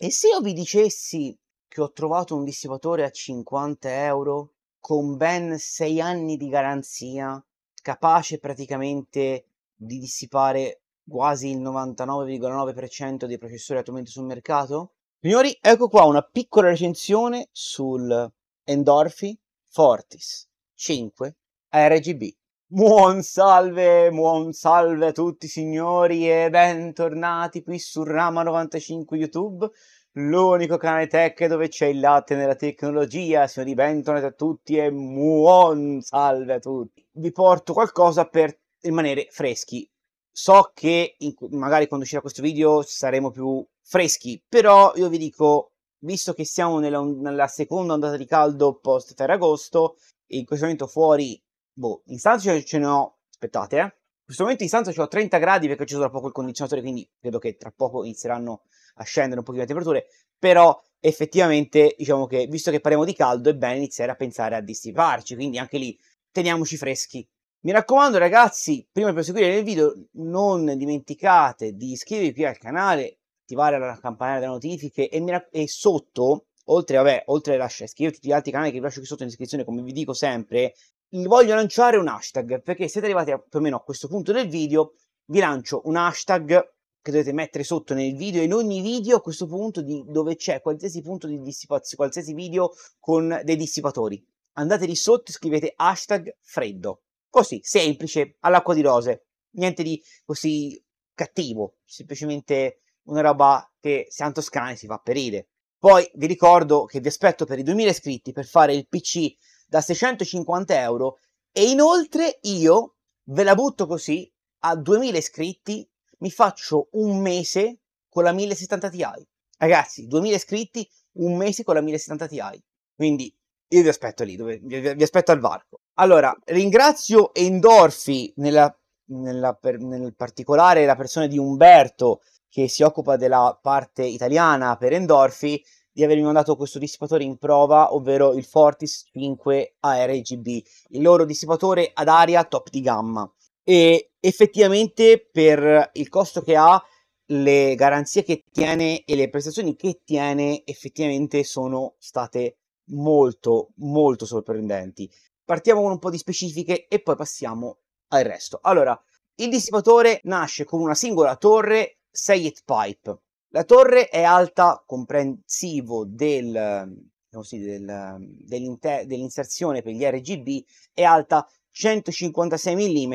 E se io vi dicessi che ho trovato un dissipatore a 50 euro con ben 6 anni di garanzia, capace praticamente di dissipare quasi il 99,9% dei processori attualmente sul mercato? Signori, ecco qua una piccola recensione sul Endorphi Fortis 5 RGB. Buon salve, buon salve a tutti signori e bentornati qui su Rama 95 YouTube, l'unico canale tech dove c'è il latte nella tecnologia. Signori, bentornati a tutti e buon salve a tutti. Vi porto qualcosa per rimanere freschi. So che in, magari quando uscirà questo video saremo più freschi, però io vi dico, visto che siamo nella, nella seconda ondata di caldo post Ferragosto, in questo momento fuori boh, in stanza ce ne ho, aspettate, eh. In questo momento in stanza ho 30 gradi perché acceso da poco il condizionatore, quindi credo che tra poco inizieranno a scendere un pochino le temperature, però effettivamente diciamo che visto che parliamo di caldo è bene iniziare a pensare a dissiparci, quindi anche lì teniamoci freschi. Mi raccomando ragazzi, prima di proseguire nel video non dimenticate di iscrivervi al canale, attivare la campanella delle notifiche e, e sotto oltre, vabbè, oltre a lasciare tutti gli altri canali che vi lascio qui sotto in descrizione, come vi dico sempre, voglio lanciare un hashtag perché siete arrivati a, più o meno a questo punto del video vi lancio un hashtag che dovete mettere sotto nel video in ogni video a questo punto di, dove c'è qualsiasi punto di dissipazione qualsiasi video con dei dissipatori. Andate lì sotto e scrivete hashtag freddo. Così semplice all'acqua di rose. Niente di così cattivo semplicemente una roba che siamo toscani si fa per ridere poi vi ricordo che vi aspetto per i 2000 iscritti per fare il pc da 650 euro e inoltre io ve la butto così a 2000 iscritti mi faccio un mese con la 1070 Ti ragazzi 2000 iscritti un mese con la 1070 Ti quindi io vi aspetto lì dove, vi, vi, aspetto al varco. Allora ringrazio Endorfi nella, nella, per, nel particolare la persona di Umberto che si occupa della parte italiana per Endorfi di avermi mandato questo dissipatore in prova, ovvero il Fortis 5 ARGB, il loro dissipatore ad aria top di gamma. E effettivamente per il costo che ha, le garanzie che tiene e le prestazioni che tiene effettivamente sono state molto molto sorprendenti. Partiamo con un po' di specifiche e poi passiamo al resto. Allora, il dissipatore nasce con una singola torre 6 hit pipe. La torre è alta comprensivo del, così, del, dell'inserzione per gli RGB, è alta 156 mm,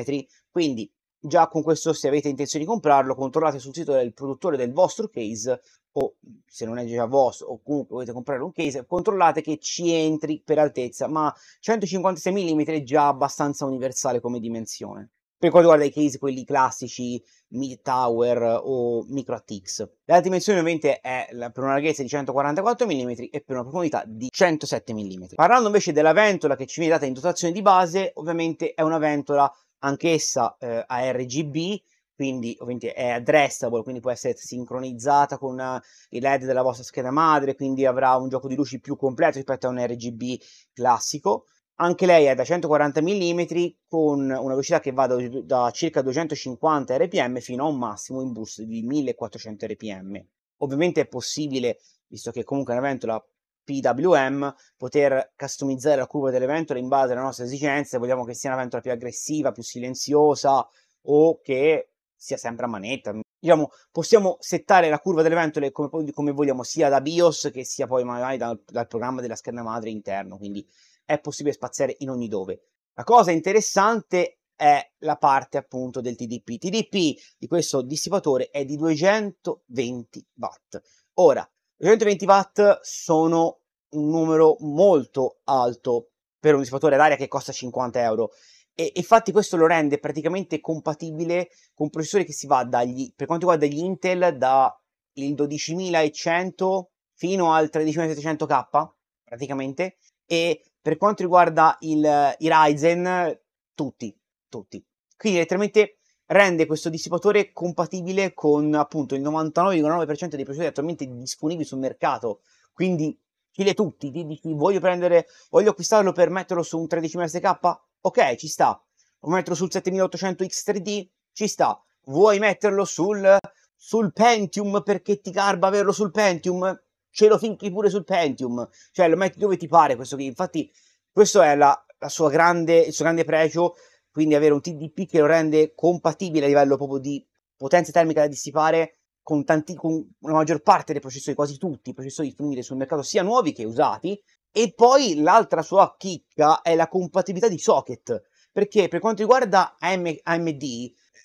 quindi già con questo se avete intenzione di comprarlo controllate sul sito del produttore del vostro case o se non è già vostro o comunque volete comprare un case controllate che ci entri per altezza ma 156 mm è già abbastanza universale come dimensione per quanto riguarda i case, quelli classici, Mid Tower o Micro ATX. La dimensione ovviamente è per una larghezza di 144 mm e per una profondità di 107 mm. Parlando invece della ventola che ci viene data in dotazione di base, ovviamente è una ventola anch'essa eh, a RGB, quindi ovviamente è addressable, quindi può essere sincronizzata con uh, i LED della vostra scheda madre, quindi avrà un gioco di luci più completo rispetto a un RGB classico. Anche lei è da 140 mm con una velocità che va da, da circa 250 rpm fino a un massimo in boost di 1400 rpm. Ovviamente è possibile, visto che comunque è una ventola PWM, poter customizzare la curva delle ventole in base alle nostre esigenze, vogliamo che sia una ventola più aggressiva, più silenziosa o che sia sempre a manetta. Diciamo, possiamo settare la curva delle ventole come, come vogliamo, sia da BIOS che sia poi magari dal, dal programma della scheda madre interno, quindi è possibile spaziare in ogni dove. La cosa interessante è la parte appunto del TDP. TDP di questo dissipatore è di 220 watt. Ora, 220 watt sono un numero molto alto per un dissipatore d'aria che costa 50 euro. E infatti questo lo rende praticamente compatibile con processori che si va dagli, per quanto riguarda gli Intel, da il 12100 fino al 13700K praticamente e per quanto riguarda il, i Ryzen, tutti, tutti. Quindi letteralmente rende questo dissipatore compatibile con appunto il 99,9% dei processori attualmente disponibili sul mercato. Quindi file tutti, ti dici voglio prendere, voglio acquistarlo per metterlo su un 13 MSK? Ok, ci sta. Vuoi metterlo sul 7800X3D? Ci sta. Vuoi metterlo sul sul Pentium perché ti garba averlo sul Pentium, ce lo finchi pure sul Pentium, cioè lo metti dove ti pare questo qui. Infatti, questo è la, la sua grande, il suo grande pregio, quindi avere un TDP che lo rende compatibile a livello proprio di potenza termica da dissipare con, tanti, con una maggior parte dei processori, quasi tutti i processori disponibili sul mercato, sia nuovi che usati. E poi l'altra sua chicca è la compatibilità di socket, perché per quanto riguarda AM, AMD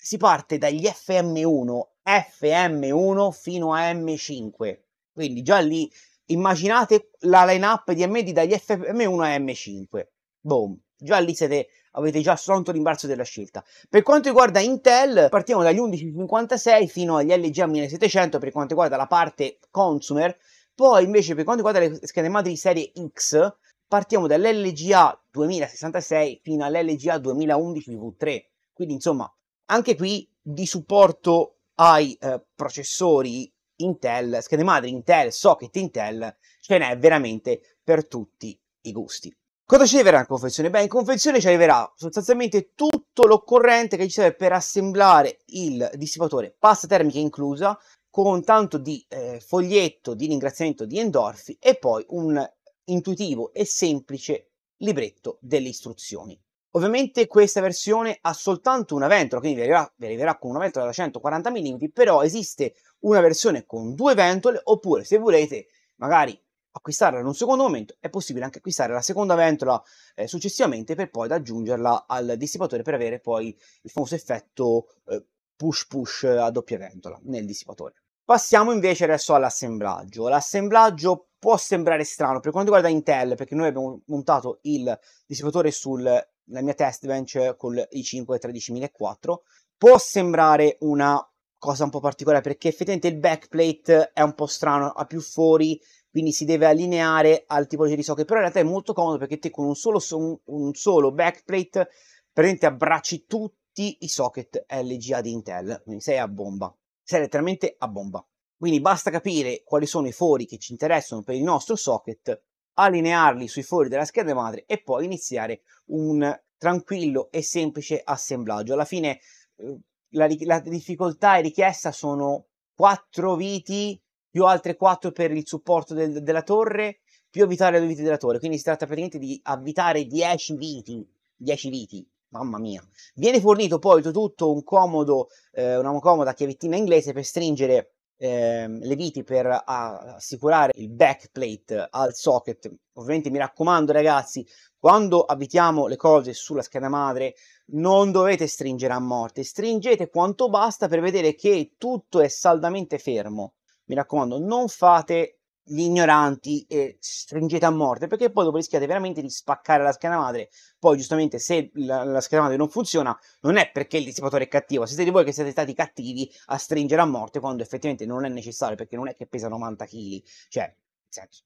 si parte dagli FM1, FM1 fino a M5, quindi già lì immaginate la line-up di AMD dagli FM1 a M5, boom, già lì siete avete già pronto l'imbarazzo della scelta. Per quanto riguarda Intel, partiamo dagli 1156 fino agli LGA 1700 per quanto riguarda la parte consumer, poi invece per quanto riguarda le schede madri serie X, partiamo dall'LGA 2066 fino all'LGA 2011 V3. Quindi insomma, anche qui di supporto ai eh, processori Intel, schede madri Intel, socket Intel, ce n'è veramente per tutti i gusti. Cosa ci arriverà in confezione? Beh, in confezione ci arriverà sostanzialmente tutto l'occorrente che ci serve per assemblare il dissipatore, pasta termica inclusa, con tanto di eh, foglietto di ringraziamento di Endorfi e poi un intuitivo e semplice libretto delle istruzioni. Ovviamente questa versione ha soltanto una ventola, quindi vi arriverà, vi arriverà con una ventola da 140 mm, però esiste una versione con due ventole, oppure se volete magari acquistarla in un secondo momento, è possibile anche acquistare la seconda ventola eh, successivamente per poi aggiungerla al dissipatore per avere poi il famoso effetto eh, push push a doppia ventola nel dissipatore. Passiamo invece adesso all'assemblaggio. L'assemblaggio può sembrare strano per quanto riguarda Intel, perché noi abbiamo montato il dissipatore sulla mia test bench con i5 13004. Può sembrare una cosa un po' particolare perché effettivamente il backplate è un po' strano, ha più fori quindi si deve allineare al tipologia di socket, però in realtà è molto comodo perché te con un solo, un solo backplate praticamente abbracci tutti i socket LGA di Intel, quindi sei a bomba, sei letteralmente a bomba. Quindi basta capire quali sono i fori che ci interessano per il nostro socket, allinearli sui fori della scheda madre e poi iniziare un tranquillo e semplice assemblaggio. Alla fine eh, la, la difficoltà e richiesta sono quattro viti più altre 4 per il supporto del, della torre, più avvitare le viti della torre. Quindi si tratta praticamente di avvitare 10 viti. 10 viti. Mamma mia. Viene fornito poi tutto un comodo, eh, una comoda chiavettina inglese per stringere eh, le viti per assicurare il backplate al socket. Ovviamente mi raccomando ragazzi, quando avvitiamo le cose sulla scheda madre non dovete stringere a morte, stringete quanto basta per vedere che tutto è saldamente fermo mi raccomando, non fate gli ignoranti e stringete a morte perché poi dopo rischiate veramente di spaccare la scheda madre. Poi, giustamente, se la, la scheda madre non funziona, non è perché il dissipatore è cattivo, siete voi che siete stati cattivi a stringere a morte quando effettivamente non è necessario perché non è che pesa 90 kg, cioè,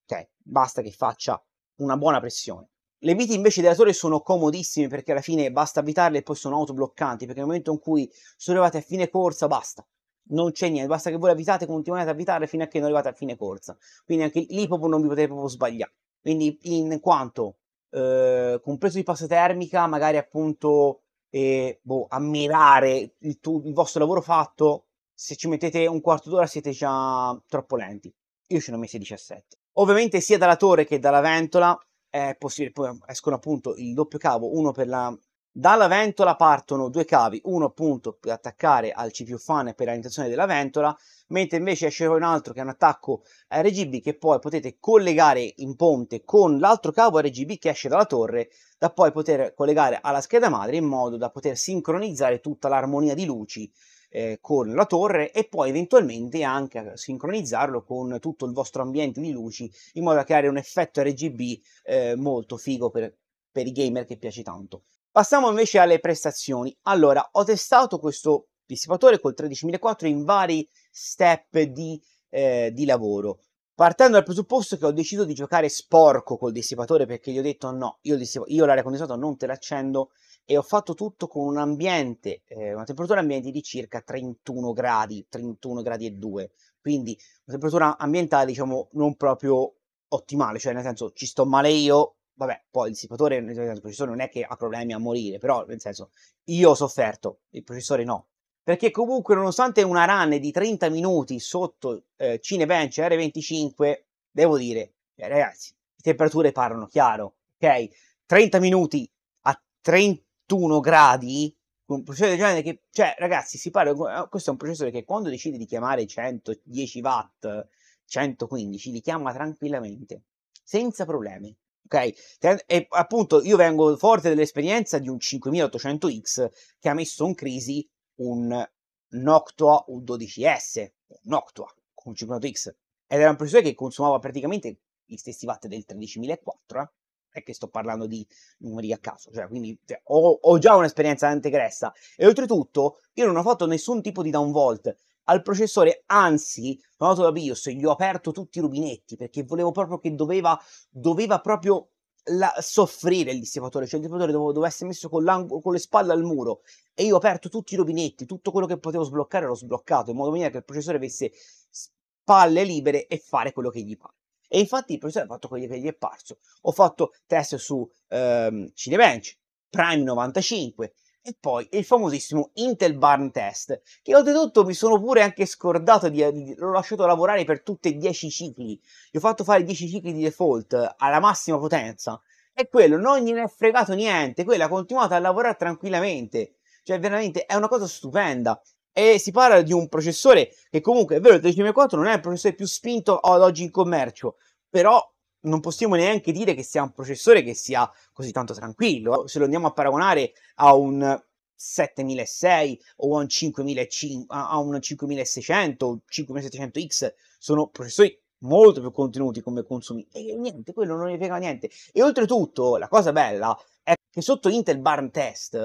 cioè basta che faccia una buona pressione. Le viti invece della torre sono comodissime perché alla fine basta avvitarle e poi sono autobloccanti perché nel momento in cui sono arrivate a fine corsa basta, non c'è niente, basta che voi avitate, continuate a avvitare fino a che non arrivate a fine corsa. Quindi anche lì proprio non vi potete proprio sbagliare. Quindi in quanto eh, compreso di pasta termica, magari appunto eh, boh, ammirare il, tu, il vostro lavoro fatto, se ci mettete un quarto d'ora siete già troppo lenti. Io ce ne ho messi 17. Ovviamente sia dalla torre che dalla ventola è possibile, poi escono appunto il doppio cavo, uno per la dalla ventola partono due cavi, uno appunto per attaccare al CPU fan per l'alimentazione della ventola, mentre invece esce un altro che è un attacco RGB che poi potete collegare in ponte con l'altro cavo RGB che esce dalla torre da poi poter collegare alla scheda madre in modo da poter sincronizzare tutta l'armonia di luci eh, con la torre e poi eventualmente anche sincronizzarlo con tutto il vostro ambiente di luci in modo da creare un effetto RGB eh, molto figo per, per i gamer che piace tanto. Passiamo invece alle prestazioni. Allora, ho testato questo dissipatore col 13004 in vari step di, eh, di lavoro. Partendo dal presupposto che ho deciso di giocare sporco col dissipatore perché gli ho detto no, io, io l'aria condensata non te l'accendo e ho fatto tutto con un ambiente, eh, una temperatura ambiente di circa 31 gradi, 31 gradi e 2, quindi una temperatura ambientale diciamo non proprio ottimale, cioè nel senso ci sto male io, vabbè, poi il dissipatore, il processore non è che ha problemi a morire, però nel senso, io ho sofferto, il processore no. perché comunque nonostante una run di 30 minuti sotto eh, Cinebench R25, devo dire, eh, ragazzi, le temperature parlano chiaro, ok? 30 minuti a 31 gradi, un processore del genere che, cioè ragazzi, si parla, questo è un processore che quando decide di chiamare 110 watt, 115, li chiama tranquillamente, senza problemi. Ok? E appunto io vengo forte dell'esperienza di un 5800X che ha messo in crisi un Noctua U12S, Noctua con 58X, ed era un processore che consumava praticamente gli stessi watt del 13004, eh? è che sto parlando di numeri a caso, cioè quindi cioè, ho, ho, già un'esperienza antegressa e oltretutto io non ho fatto nessun tipo di downvolt al processore, anzi, sono andato da BIOS, gli ho aperto tutti i rubinetti perché volevo proprio che doveva, doveva proprio la, soffrire il dissipatore, cioè il dissipatore dove, doveva essere messo con, con, le spalle al muro e io ho aperto tutti i rubinetti, tutto quello che potevo sbloccare l'ho sbloccato in modo maniera che il processore avesse spalle libere e fare quello che gli pare. E infatti il processore ha fatto quello che gli è parso. Ho fatto test su ehm, Cinebench, Prime 95, e poi il famosissimo Intel Barn Test, che oltretutto mi sono pure anche scordato di, di l'ho lasciato lavorare per tutti e 10 cicli. Gli ho fatto fare 10 cicli di default alla massima potenza. E quello non gliene è fregato niente, quello ha continuato a lavorare tranquillamente. Cioè, veramente è una cosa stupenda. E si parla di un processore che comunque, è vero, il 13504 non è il processore più spinto ad oggi in commercio, però non possiamo neanche dire che sia un processore che sia così tanto tranquillo. Se lo andiamo a paragonare a un 7600 o a un 5500, a un 5600 o 5700X, sono processori molto più contenuti come consumi e niente, quello non ne frega niente. E oltretutto, la cosa bella è che sotto Intel Barn Test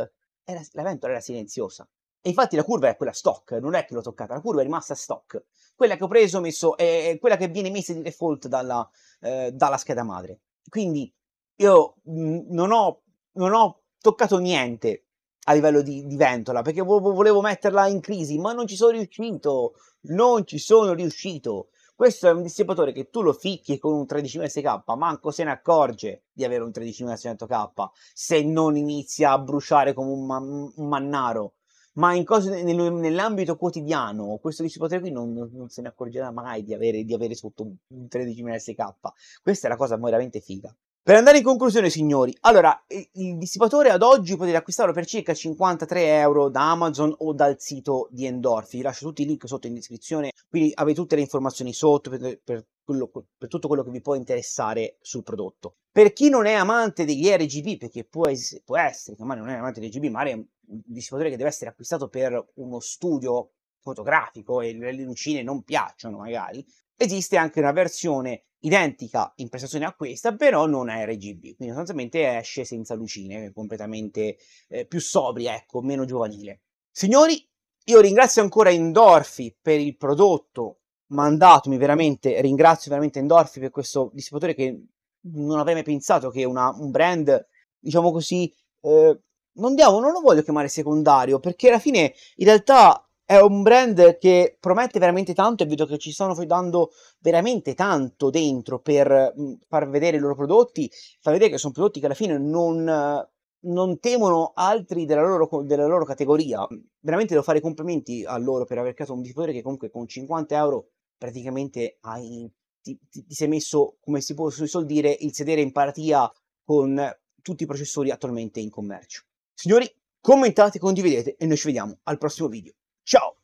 era, la ventola era silenziosa. E infatti la curva è quella stock, non è che l'ho toccata, la curva è rimasta stock. Quella che ho preso, messo, è quella che viene messa di default dalla, eh, dalla scheda madre. Quindi io mh, non, ho, non ho toccato niente a livello di, di ventola perché volevo, metterla in crisi, ma non ci sono riuscito. Non ci sono riuscito. Questo è un dissipatore che tu lo ficchi con un 13000 manco se ne accorge di avere un 13600K se non inizia a bruciare come un, man- un mannaro ma cose, nell'ambito quotidiano questo dissipatore qui non, non, se ne accorgerà mai di avere, di avere sotto un 13.000 SK. Questa è la cosa veramente figa. Per andare in conclusione, signori, allora, il dissipatore ad oggi potete acquistarlo per circa 53 euro da Amazon o dal sito di Endorfi. Vi lascio tutti i link sotto in descrizione, quindi avete tutte le informazioni sotto per, per, quello, per tutto quello che vi può interessare sul prodotto. Per chi non è amante degli RGB, perché può, può essere che magari non è amante degli RGB, ma è dissipatore che deve essere acquistato per uno studio fotografico e le lucine non piacciono magari, esiste anche una versione identica in prestazione a questa, però non è RGB, quindi sostanzialmente esce senza lucine, completamente eh, più sobria, ecco, meno giovanile. Signori, io ringrazio ancora Endorfi per il prodotto mandatomi, veramente ringrazio veramente Endorfi per questo dissipatore che non avrei mai pensato che una, un brand, diciamo così, eh, non, diamo, non lo voglio chiamare secondario, perché alla fine in realtà è un brand che promette veramente tanto e vedo che ci stanno dando veramente tanto dentro per mh, far vedere i loro prodotti, far vedere che sono prodotti che alla fine non, non temono altri della loro, della loro, categoria. Veramente devo fare complimenti a loro per aver creato un diffusore che comunque con 50 euro praticamente hai, ti, ti, ti, sei messo, come si può suol dire, il sedere in paratia con tutti i processori attualmente in commercio. Signori, commentate, condividete e noi ci vediamo al prossimo video. Ciao!